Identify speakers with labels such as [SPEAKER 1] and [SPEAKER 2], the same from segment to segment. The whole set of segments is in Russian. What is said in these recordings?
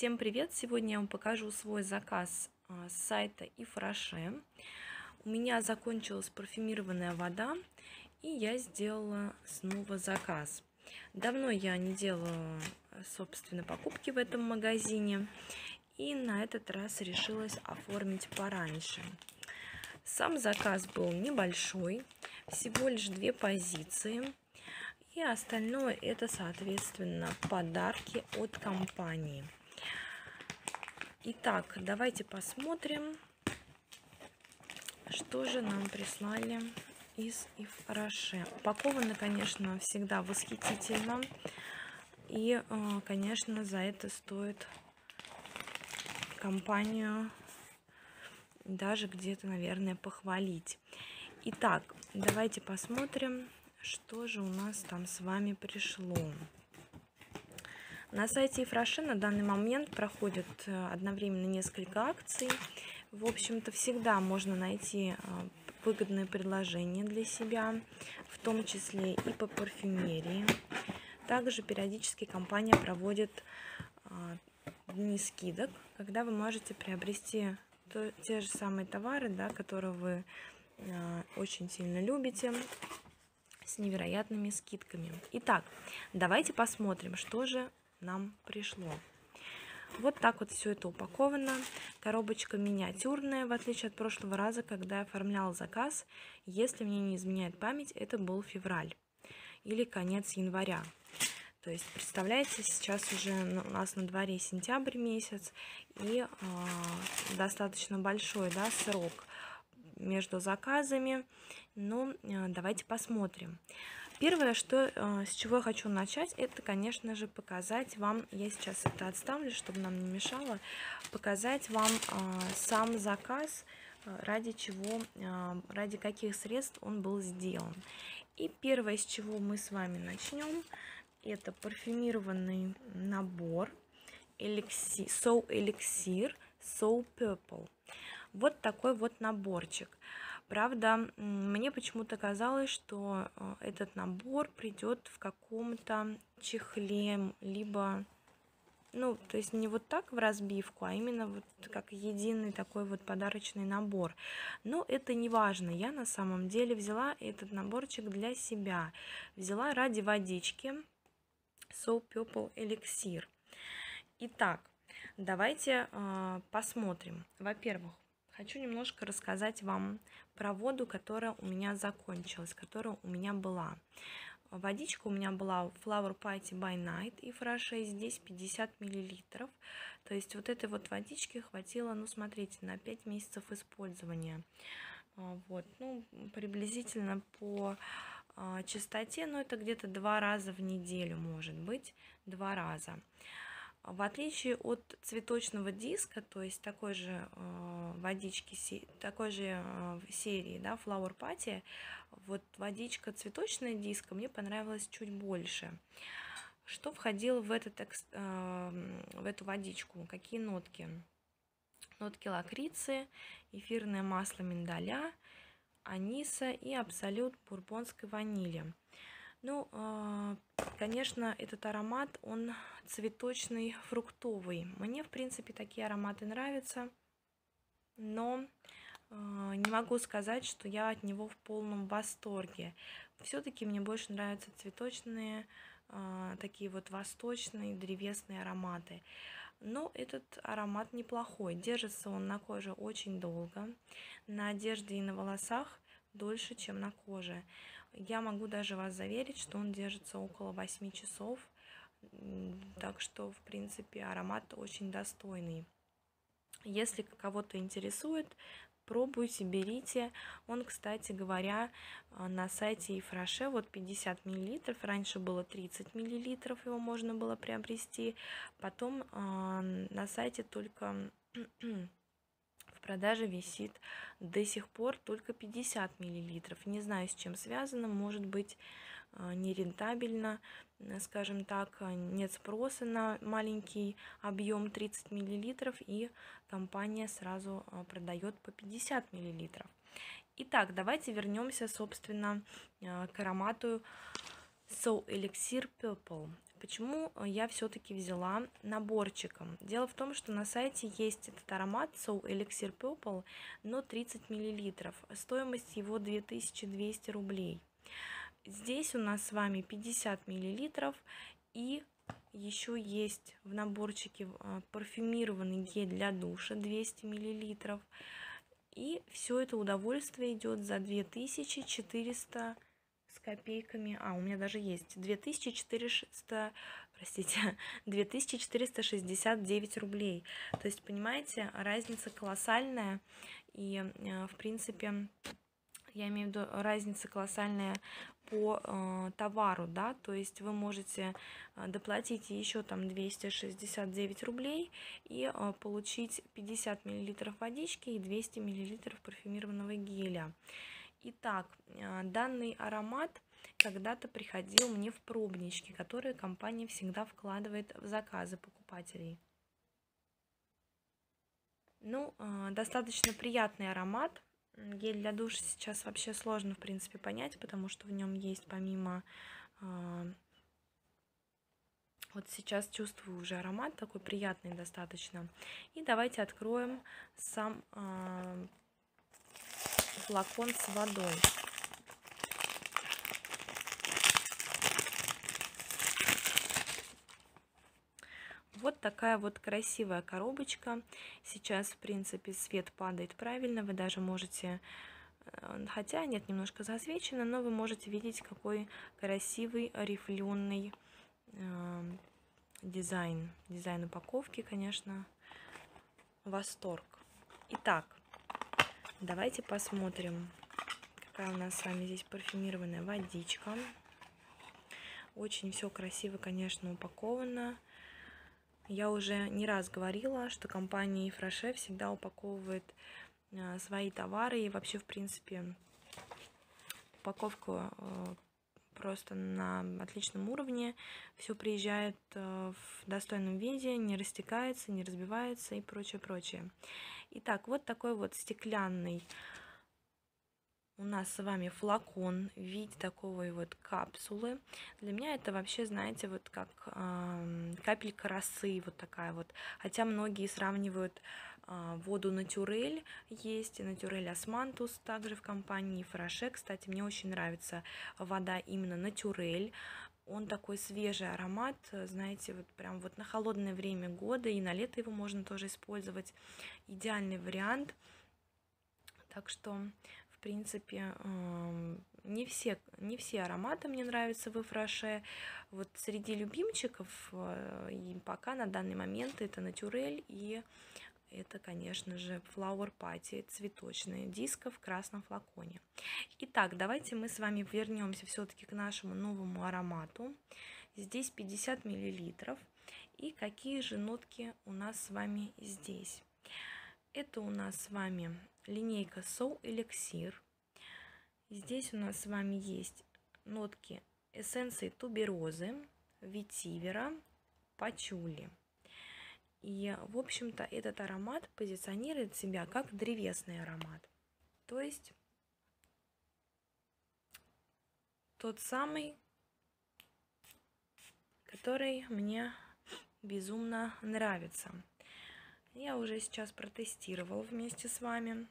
[SPEAKER 1] Всем привет! Сегодня я вам покажу свой заказ а, с сайта Ифраше. У меня закончилась парфюмированная вода, и я сделала снова заказ. Давно я не делала, собственно, покупки в этом магазине, и на этот раз решилась оформить пораньше. Сам заказ был небольшой, всего лишь две позиции. И остальное это, соответственно, подарки от компании. Итак, давайте посмотрим, что же нам прислали из Ифраше. Упаковано, конечно, всегда восхитительно. И, э, конечно, за это стоит компанию даже где-то, наверное, похвалить. Итак, давайте посмотрим, что же у нас там с вами пришло. На сайте Ифраши на данный момент проходят э, одновременно несколько акций. В общем-то, всегда можно найти э, выгодные предложения для себя, в том числе и по парфюмерии. Также периодически компания проводит э, дни скидок, когда вы можете приобрести те же самые товары, да, которые вы очень сильно любите, с невероятными скидками. Итак, давайте посмотрим, что же нам пришло. Вот так вот все это упаковано. Коробочка миниатюрная, в отличие от прошлого раза, когда я оформляла заказ. Если мне не изменяет память, это был февраль или конец января. То есть, представляете, сейчас уже у нас на дворе сентябрь месяц и э, достаточно большой да, срок между заказами. Но э, давайте посмотрим. Первое, что, э, с чего я хочу начать, это, конечно же, показать вам, я сейчас это отставлю, чтобы нам не мешало, показать вам э, сам заказ, э, ради чего, ради каких средств он был сделан. И первое, с чего мы с вами начнем, это парфюмированный набор эликсир, So Elixir So Purple. Вот такой вот наборчик. Правда, мне почему-то казалось, что э, этот набор придет в каком-то чехле, либо, ну, то есть не вот так в разбивку, а именно вот как единый такой вот подарочный набор. Но это не важно. Я на самом деле взяла этот наборчик для себя. Взяла ради водички So Purple Elixir. Итак, давайте э, посмотрим. Во-первых, хочу немножко рассказать вам про воду, которая у меня закончилась, которая у меня была. Водичка у меня была Flower Party by Night и Фраше здесь 50 миллилитров. То есть вот этой вот водички хватило, ну смотрите, на 5 месяцев использования. А, вот, ну приблизительно по а, частоте, ну это где-то два раза в неделю может быть, два раза. В отличие от цветочного диска, то есть такой же э, водички, такой же э, серии, да, Flower Party, вот водичка цветочная диска мне понравилась чуть больше. Что входило в, этот, в эту водичку? Какие нотки? Нотки лакрицы, эфирное масло миндаля, аниса и абсолют бурбонской ванили. Ну, а, конечно, этот аромат, он цветочный, фруктовый. Мне, в принципе, такие ароматы нравятся, но а, не могу сказать, что я от него в полном восторге. Все-таки мне больше нравятся цветочные, а, такие вот восточные, древесные ароматы. Но этот аромат неплохой. Держится он на коже очень долго. На одежде и на волосах дольше, чем на коже. Я могу даже вас заверить, что он держится около 8 часов. Так что, в принципе, аромат очень достойный. Если кого-то интересует, пробуйте, берите. Он, кстати говоря, а, на сайте Ефраше вот 50 мл. Раньше было 30 мл, его можно было приобрести. Потом э, на сайте только в продаже висит до сих пор только 50 миллилитров. Не знаю, с чем связано, может быть э, нерентабельно, э, скажем так, э, нет спроса на маленький объем 30 миллилитров, и компания сразу продает по 50 миллилитров. Итак, давайте вернемся, собственно, к аромату So Elixir Purple. Почему я все-таки взяла наборчиком? Дело в том, что на сайте есть этот аромат So Elixir Purple, но 30 мл. Стоимость его 2200 рублей. Здесь у нас с вами 50 мл и еще есть в наборчике а, парфюмированный гель для душа 200 мл. И все это удовольствие идет за 2400 с копейками. А, у меня даже есть 2400, простите, 2469 рублей. То есть, понимаете, разница колоссальная. И, а, в принципе, я имею в виду разница колоссальная по э, товару, да, то есть вы можете э, доплатить еще там 269 рублей и э, получить 50 миллилитров водички и 200 миллилитров парфюмированного геля. Итак, э, данный аромат когда-то приходил мне в пробнички, которые компания всегда вкладывает в заказы покупателей. Ну, э, достаточно приятный аромат, Гель для душа сейчас вообще сложно, в принципе, понять, потому что в нем есть помимо... Э, вот сейчас чувствую уже аромат такой приятный достаточно. И давайте откроем сам флакон с водой. Вот такая вот красивая коробочка. Сейчас, в принципе, свет падает правильно. Вы даже можете, э, хотя нет, немножко засвечено, но вы можете видеть, какой красивый рифленый э, дизайн. Дизайн упаковки, конечно, восторг. Итак, давайте посмотрим, какая у нас с вами здесь парфюмированная водичка. Очень все красиво, конечно, упаковано. Я уже не раз говорила, что компания Ефраше всегда упаковывает э, свои товары и вообще, в принципе, упаковка э, просто на отличном уровне. Все приезжает э, в достойном виде, не растекается, не разбивается и прочее, прочее. Итак, вот такой вот стеклянный у нас с вами флакон в виде такой вот капсулы. Для меня это вообще, знаете, вот как э, капелька росы, вот такая вот. Хотя многие сравнивают воду натюрель, есть натюрель османтус также в компании Фраше. Кстати, мне очень нравится вода именно натюрель. Он такой свежий аромат, знаете, вот прям вот на холодное время года и на лето его можно тоже использовать. Идеальный вариант. Так что принципе, не все, не все ароматы мне нравятся в Фраше. Вот среди любимчиков э, и пока на данный момент это Натюрель и это, конечно же, Flower Party, цветочная диска в красном флаконе. Итак, давайте мы с вами вернемся все-таки к нашему новому аромату. Здесь 50 миллилитров. И какие же нотки у нас с вами здесь? Это у нас с вами линейка So Elixir. Здесь у нас с вами есть нотки эссенции туберозы, ветивера, пачули. И, в общем-то, этот аромат позиционирует себя как древесный аромат. То есть тот самый, который мне безумно нравится. Я уже сейчас протестировал вместе с вами.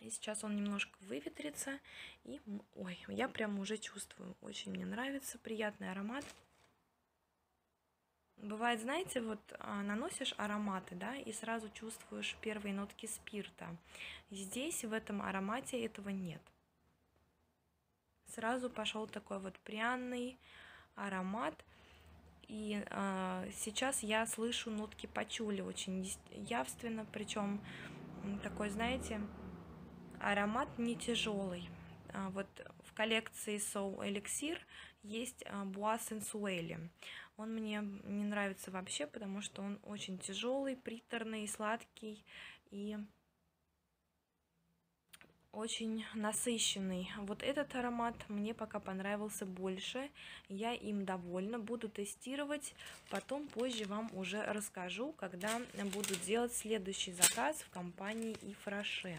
[SPEAKER 1] И сейчас он немножко выветрится. И, ой, я прям уже чувствую. Очень мне нравится. Приятный аромат. Бывает, знаете, вот а, наносишь ароматы, да, и сразу чувствуешь первые нотки спирта. Здесь, в этом аромате, этого нет. Сразу пошел такой вот пряный аромат. И э, сейчас я слышу нотки пачули очень явственно, причем такой, знаете, Аромат не тяжелый. А, вот в коллекции So Elixir есть Bois Sensuelle. Он мне не нравится вообще, потому что он очень тяжелый, приторный, сладкий и очень насыщенный. Вот этот аромат мне пока понравился больше. Я им довольна. Буду тестировать. Потом позже вам уже расскажу, когда буду делать следующий заказ в компании Ифраше.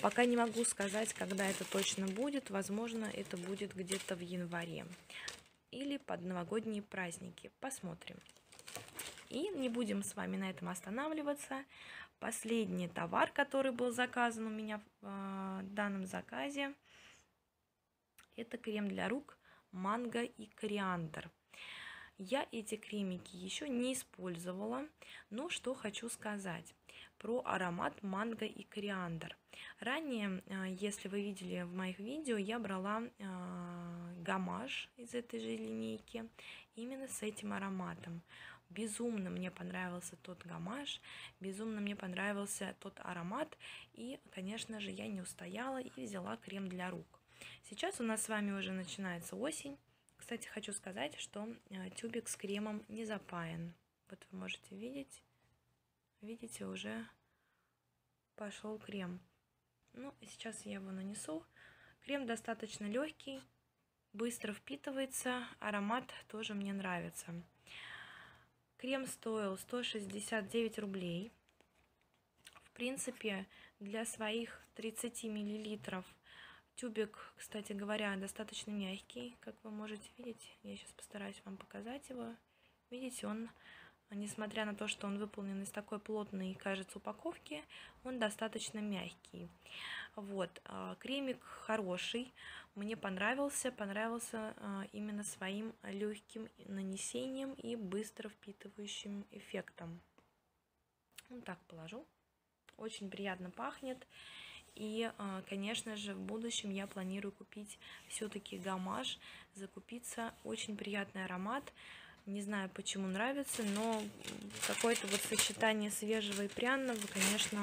[SPEAKER 1] Пока не могу сказать, когда это точно будет. Возможно, это будет где-то в январе. или под новогодние праздники. Посмотрим. И не будем с вами на этом останавливаться. Последний товар, который был заказан у меня в э, данном заказе, это крем для рук манго и кориандр. Я эти кремики еще не использовала, но что хочу сказать про аромат манго и кориандр. Ранее, а, если вы видели в моих видео, я брала а, гамаш из этой же линейки именно с этим ароматом. Безумно мне понравился тот гамаш, безумно мне понравился тот аромат. И, конечно же, я не устояла и взяла крем для рук. Сейчас у нас с вами уже начинается осень. Кстати, хочу сказать, что а, тюбик с кремом не запаян. Вот вы можете видеть. Видите, уже пошел крем. Ну, сейчас я его нанесу. Крем достаточно легкий, быстро впитывается, аромат тоже мне нравится. Крем стоил 169 рублей. В принципе, для своих 30 миллилитров Тюбик, кстати говоря, достаточно мягкий, как вы можете видеть. Я сейчас постараюсь вам показать его. Видите, он, несмотря на то, что он выполнен из такой плотной, кажется, упаковки, он достаточно мягкий. Вот, а, кремик хороший, мне понравился, понравился а, именно своим легким нанесением и быстро впитывающим эффектом. Вот так положу. Очень приятно пахнет. И, а, конечно же, в будущем я планирую купить все-таки гамаш, закупиться. Очень приятный аромат. Не знаю, почему нравится, но какое-то вот сочетание свежего и пряного, конечно,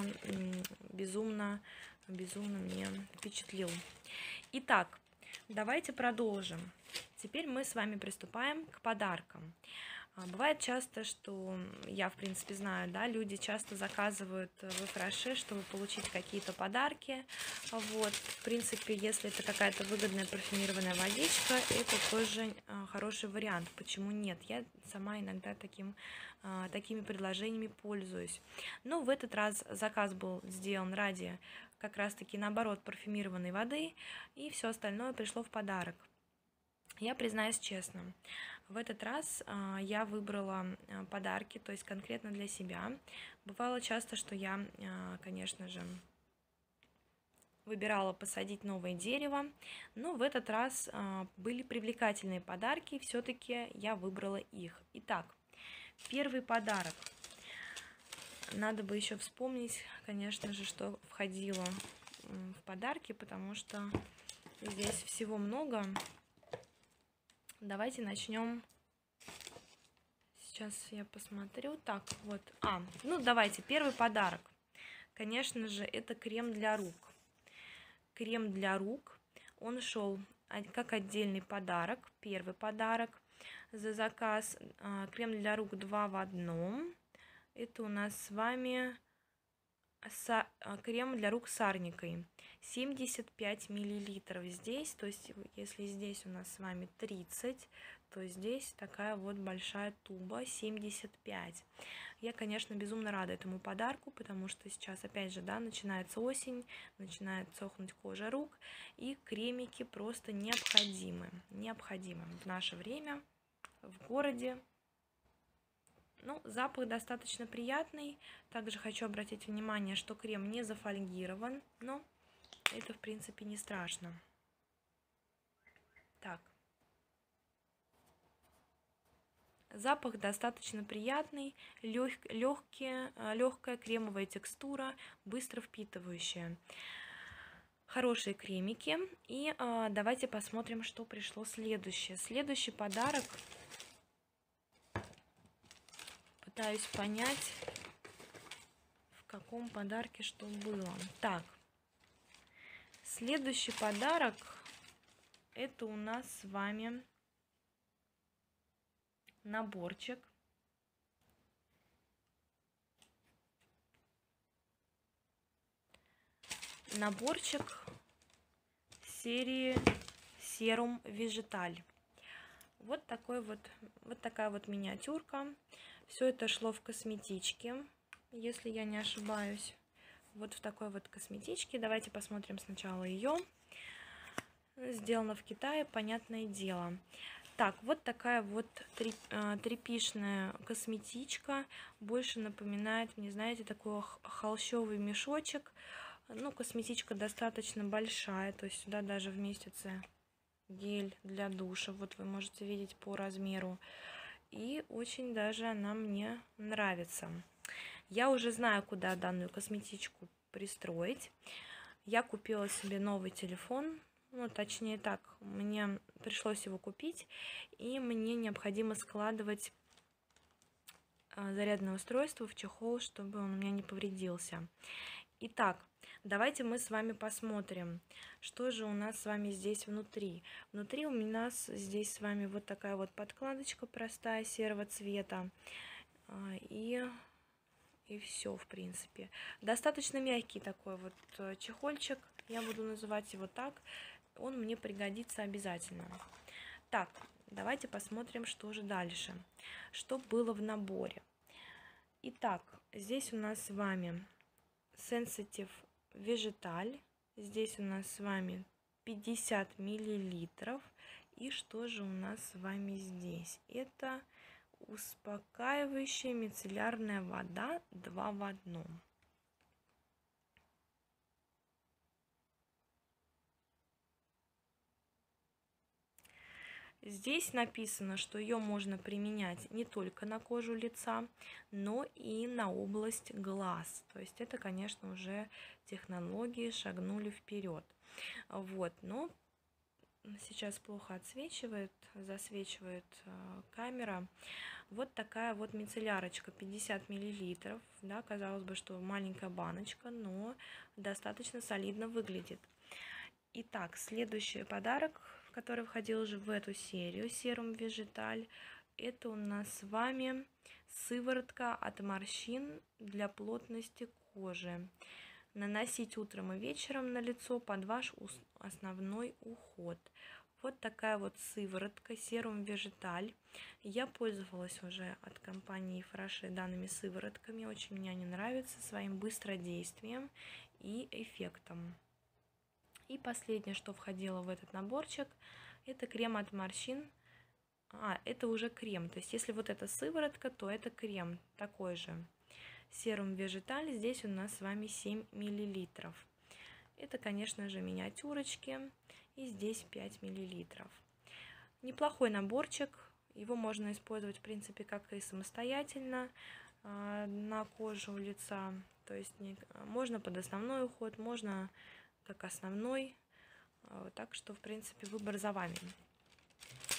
[SPEAKER 1] безумно, безумно мне впечатлил. Итак, давайте продолжим. Теперь мы с вами приступаем к подаркам. А, бывает часто, что я, в принципе, знаю, да, люди часто заказывают э, в Фраше, чтобы получить какие-то подарки. Вот, в принципе, если это какая-то выгодная парфюмированная водичка, это тоже а, хороший вариант. Почему нет? Я сама иногда таким, а, такими предложениями пользуюсь. Но в этот раз заказ был сделан ради как раз-таки наоборот парфюмированной воды, и все остальное пришло в подарок. Я признаюсь честно, в этот раз а, я выбрала а, подарки, то есть конкретно для себя. Бывало часто, что я, а, конечно же, выбирала посадить новое дерево, но в этот раз были привлекательные подарки, все-таки я выбрала их. Итак, первый подарок. Надо бы еще вспомнить, конечно же, что входило в подарки, потому что здесь всего много. Давайте начнем. Сейчас я посмотрю. Так, вот. А, ну давайте, первый подарок. Конечно же, это крем для рук. Крем для рук. Он шел как отдельный подарок. Первый подарок за заказ. А, крем для рук 2 в одном. Это у нас с вами а, крем для рук с арникой. 75 миллилитров здесь. То есть если здесь у нас с вами 30 то здесь такая вот большая туба 75 я конечно безумно рада этому подарку потому что сейчас опять же да начинается осень начинает сохнуть кожа рук и кремики просто необходимы необходимы в наше время в городе ну, запах достаточно приятный. Также хочу обратить внимание, что крем не зафольгирован, но это, в принципе, не страшно. Так. Запах достаточно приятный, лег, легкие, легкая кремовая текстура, быстро впитывающая. Хорошие кремики. И э, давайте посмотрим, что пришло следующее. Следующий подарок пытаюсь понять, в каком подарке что было. Так, следующий подарок, это у нас с вами наборчик. Наборчик серии Серум Вежиталь. Вот такой вот, вот такая вот миниатюрка. Все это шло в косметичке, если я не ошибаюсь. Вот в такой вот косметичке. Давайте посмотрим сначала ее. Сделано в Китае, понятное дело. Итак, вот такая вот э, трепишная косметичка. Больше напоминает, мне знаете, такой холщовый мешочек. Ну, косметичка достаточно большая, то есть сюда даже вместится гель для душа. Вот вы можете видеть по размеру. И очень даже она мне нравится. Я уже знаю, куда данную косметичку пристроить. Я купила себе новый телефон. Ну, точнее так, мне пришлось его купить. И мне необходимо складывать а, зарядное устройство в чехол, чтобы он у меня не повредился. Итак, давайте мы с вами посмотрим, что же у нас с вами здесь внутри. Внутри у нас здесь с вами вот такая вот подкладочка простая серого цвета. А, и и все, в принципе. Достаточно мягкий такой вот э, чехольчик. Я буду называть его так. Он мне пригодится обязательно. Так, давайте посмотрим, что же дальше. Что было в наборе. Итак, здесь у нас с вами Sensitive Vegetal. Здесь у нас с вами 50 миллилитров. И что же у нас с вами здесь? Это успокаивающая мицеллярная вода 2 в одном. Здесь написано, что ее можно применять не только на кожу лица, но и на область глаз. То есть это, конечно, уже технологии шагнули вперед. Вот, но сейчас плохо отсвечивает, засвечивает э, камера. Вот такая вот мицеллярочка, 50 миллилитров. Да, казалось бы, что маленькая баночка, но достаточно солидно выглядит. Итак, следующий подарок, который входил уже в эту серию, серум Вежиталь, это у нас с вами сыворотка от морщин для плотности кожи наносить утром и вечером на лицо под ваш основной уход. Вот такая вот сыворотка, серум Вежиталь. Я пользовалась уже от компании Фраши данными сыворотками. Очень мне они нравятся своим быстродействием и эффектом. И последнее, что входило в этот наборчик, это крем от морщин. А, это уже крем. То есть, если вот это сыворотка, то это крем такой же серум Вежиталь. Здесь у нас с вами 7 миллилитров. Это, конечно же, миниатюрочки. И здесь 5 миллилитров. Неплохой наборчик. Его можно использовать, в принципе, как и самостоятельно а, на кожу лица. То есть можно под основной уход, можно как основной. А, так что, в принципе, выбор за вами.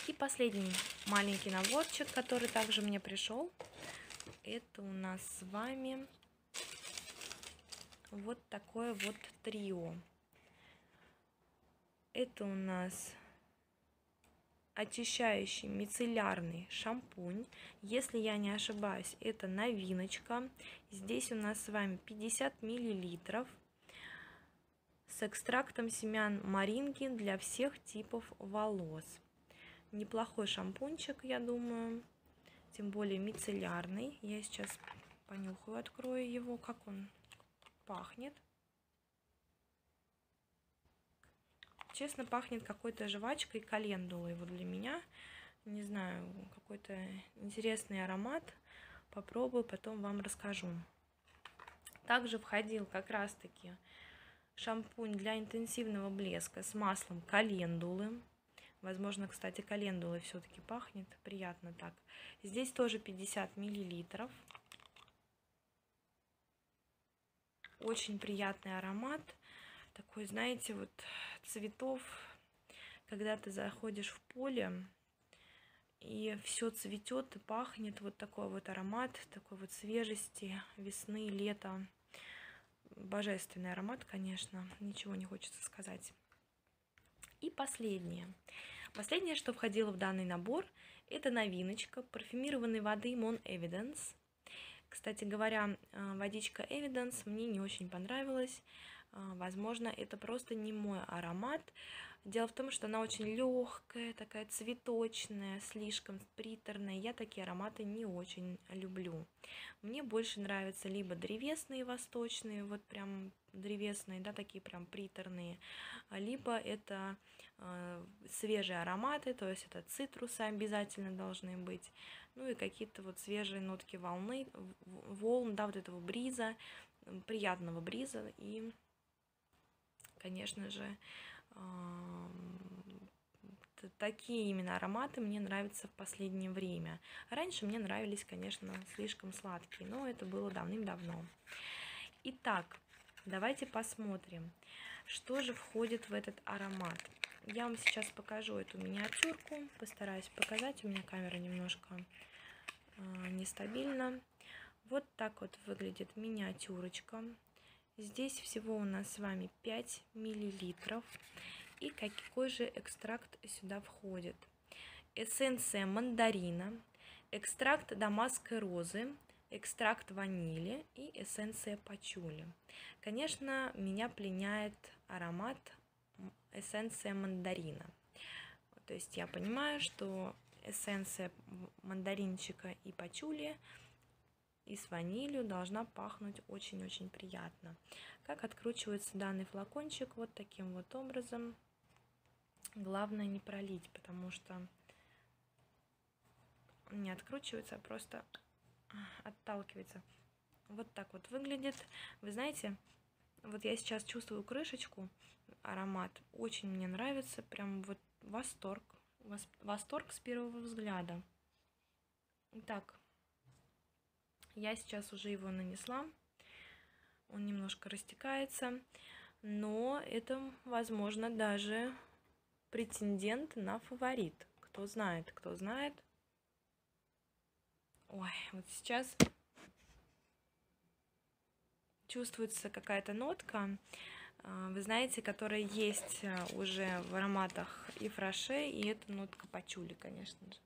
[SPEAKER 1] И последний маленький наборчик, который также мне пришел это у нас с вами вот такое вот трио. Это у нас очищающий мицеллярный шампунь. Если я не ошибаюсь, это новиночка. Здесь у нас с вами 50 миллилитров с экстрактом семян маринки для всех типов волос. Неплохой шампунчик, я думаю тем более мицеллярный. Я сейчас понюхаю, открою его, как он пахнет. Честно, пахнет какой-то жвачкой календулой вот для меня. Не знаю, какой-то интересный аромат. Попробую, потом вам расскажу. Также входил как раз-таки шампунь для интенсивного блеска с маслом календулы. Возможно, кстати, календулой все-таки пахнет. Приятно так. Здесь тоже 50 миллилитров. Очень приятный аромат. Такой, знаете, вот цветов. Когда ты заходишь в поле, и все цветет и пахнет. Вот такой вот аромат, такой вот свежести, весны, лета. Божественный аромат, конечно. Ничего не хочется сказать. И последнее. Последнее, что входило в данный набор, это новиночка парфюмированной воды Mon Evidence. Кстати говоря, э, водичка Evidence мне не очень понравилась. Э, возможно, это просто не мой аромат. Дело в том, что она очень легкая, такая цветочная, слишком приторная. Я такие ароматы не очень люблю. Мне больше нравятся либо древесные восточные, вот прям древесные, да, такие прям приторные, либо это э, свежие ароматы, то есть это цитрусы обязательно должны быть, ну и какие-то вот свежие нотки волны, волн, да, вот этого бриза, приятного бриза и, конечно же, такие именно ароматы мне нравятся в последнее время. Раньше мне нравились, конечно, слишком сладкие, но это было давным-давно. Итак, давайте посмотрим, что же входит в этот аромат. Я вам сейчас покажу эту миниатюрку, постараюсь показать, у меня камера немножко э, нестабильна. Вот так вот выглядит миниатюрочка. Здесь всего у нас с вами 5 миллилитров. И какой же экстракт сюда входит? Эссенция мандарина, экстракт дамасской розы, экстракт ванили и эссенция пачули. Конечно, меня пленяет аромат эссенция мандарина. То есть я понимаю, что эссенция мандаринчика и пачули – и с ванилью должна пахнуть очень-очень приятно. Как откручивается данный флакончик? Вот таким вот образом. Главное не пролить, потому что не откручивается, а просто отталкивается. Вот так вот выглядит. Вы знаете, вот я сейчас чувствую крышечку, аромат. Очень мне нравится, прям вот восторг. Восторг с первого взгляда. Итак, я сейчас уже его нанесла. Он немножко растекается. Но это, возможно, даже претендент на фаворит. Кто знает, кто знает. Ой, вот сейчас чувствуется какая-то нотка, а, вы знаете, которая есть а, уже в ароматах и фраше, и это нотка пачули, конечно же.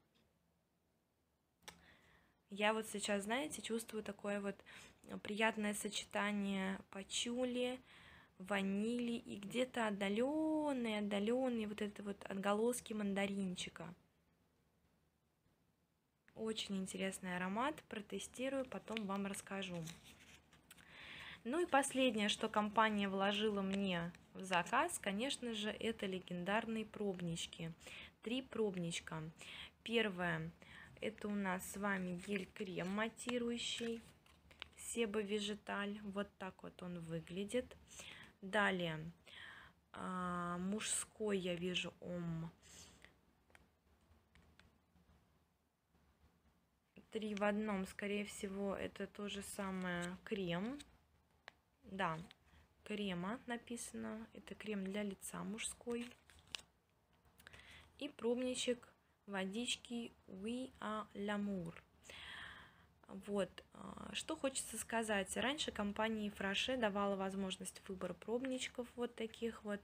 [SPEAKER 1] Я вот сейчас, знаете, чувствую такое вот приятное сочетание пачули, ванили и где-то отдаленный, отдаленный вот это вот отголоски мандаринчика. Очень интересный аромат, протестирую, потом вам расскажу. Ну и последнее, что компания вложила мне в заказ, конечно же, это легендарные пробнички. Три пробничка. Первое это у нас с вами гель-крем матирующий. Себа Вежиталь. Вот так вот он выглядит. Далее, а, мужской я вижу ом. Три в одном, скорее всего, это то же самое крем. Да, крема написано. Это крем для лица мужской. И пробничек водички We are l'amour. Вот, а, что хочется сказать. Раньше компания Фраше давала возможность выбора пробничков вот таких вот,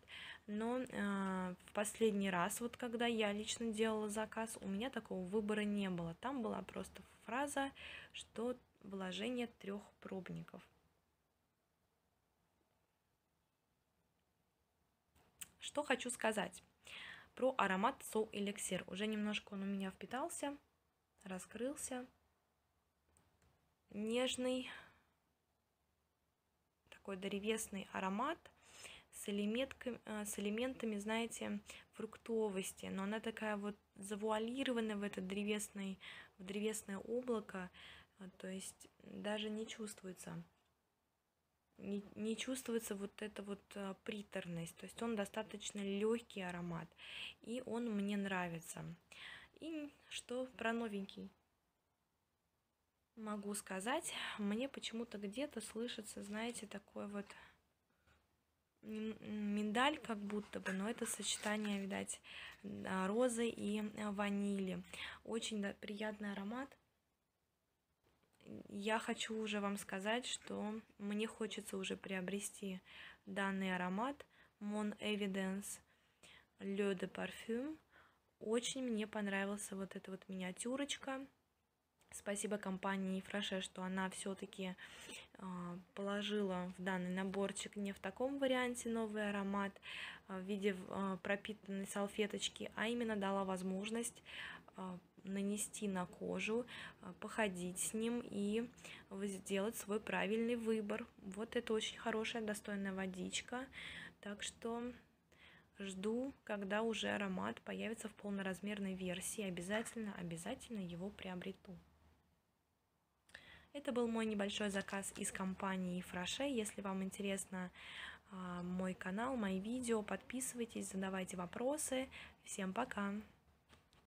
[SPEAKER 1] но э, в последний раз, вот когда я лично делала заказ, у меня такого выбора не было. Там была просто фраза, что вложение трех пробников. Что хочу сказать про аромат Soul Elixir. Уже немножко он у меня впитался, раскрылся. Нежный, такой древесный аромат с, элементками, э, с элементами, знаете, фруктовости. Но она такая вот завуалированная в это древесное, в древесное облако, э, то есть даже не чувствуется не, не чувствуется вот эта вот а, приторность. То есть он достаточно легкий аромат. И он мне нравится. И что про новенький? Могу сказать, мне почему-то где-то слышится, знаете, такой вот миндаль как будто бы, но это сочетание, видать, розы и ванили. Очень да, приятный аромат я хочу уже вам сказать, что мне хочется уже приобрести данный аромат Mon Evidence Le de Parfum. Очень мне понравился вот эта вот миниатюрочка. Спасибо компании Фраше, что она все-таки а, положила в данный наборчик не в таком варианте новый аромат а, в виде а, пропитанной салфеточки, а именно дала возможность нанести на кожу, походить с ним и сделать свой правильный выбор. Вот это очень хорошая, достойная водичка. Так что жду, когда уже аромат появится в полноразмерной версии. Обязательно, обязательно его приобрету. Это был мой небольшой заказ из компании Фраше. Если вам интересно а, мой канал, мои видео, подписывайтесь, задавайте вопросы. Всем пока!